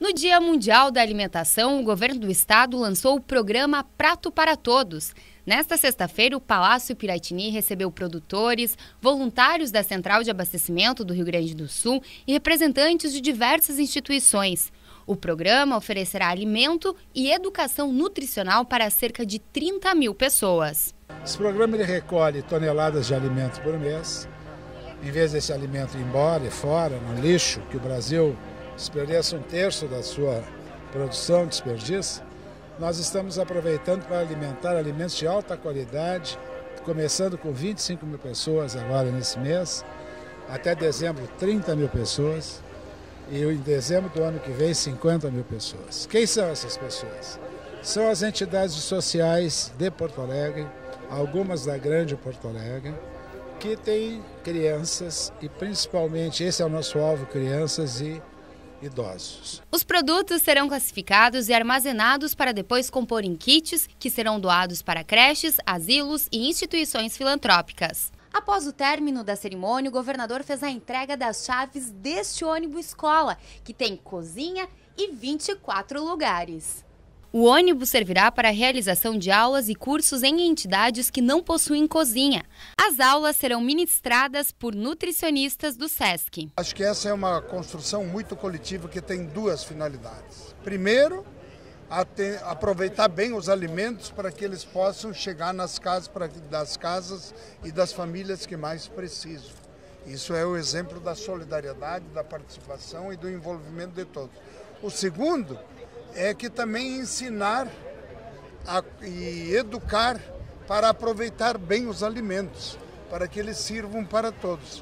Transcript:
No Dia Mundial da Alimentação, o governo do estado lançou o programa Prato para Todos. Nesta sexta-feira, o Palácio Piratini recebeu produtores, voluntários da Central de Abastecimento do Rio Grande do Sul e representantes de diversas instituições. O programa oferecerá alimento e educação nutricional para cerca de 30 mil pessoas. Esse programa ele recolhe toneladas de alimento por mês. Em vez desse alimento ir embora e fora, no lixo, que o Brasil desperdiça um terço da sua produção, desperdício, nós estamos aproveitando para alimentar alimentos de alta qualidade, começando com 25 mil pessoas agora nesse mês, até dezembro 30 mil pessoas, e em dezembro do ano que vem 50 mil pessoas. Quem são essas pessoas? São as entidades sociais de Porto Alegre, algumas da grande Porto Alegre, que têm crianças e principalmente esse é o nosso alvo, crianças e idosos. Os produtos serão classificados e armazenados para depois compor em kits que serão doados para creches, asilos e instituições filantrópicas. Após o término da cerimônia, o governador fez a entrega das chaves deste ônibus escola, que tem cozinha e 24 lugares. O ônibus servirá para a realização de aulas e cursos em entidades que não possuem cozinha. As aulas serão ministradas por nutricionistas do SESC. Acho que essa é uma construção muito coletiva que tem duas finalidades. Primeiro, aproveitar bem os alimentos para que eles possam chegar nas casas das casas e das famílias que mais precisam. Isso é o exemplo da solidariedade, da participação e do envolvimento de todos. O segundo é que também ensinar a, e educar para aproveitar bem os alimentos, para que eles sirvam para todos.